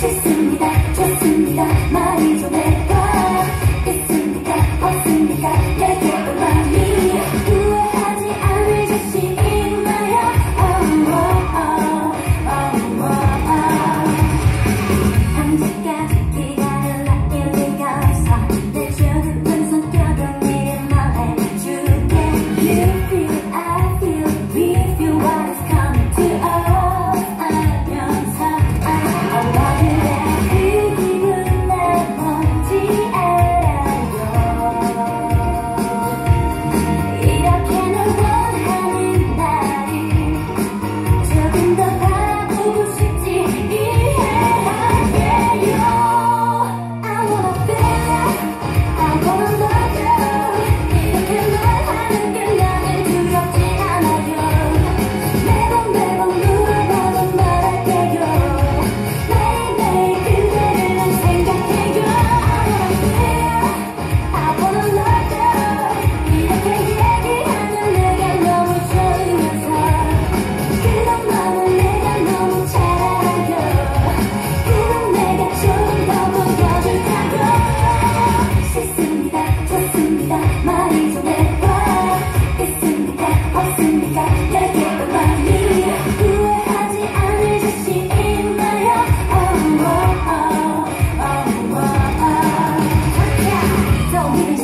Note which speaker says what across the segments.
Speaker 1: 좋습니다. 좋습니다. 말이 좀 해봐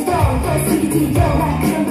Speaker 1: Let's go, go, CBT, go, like come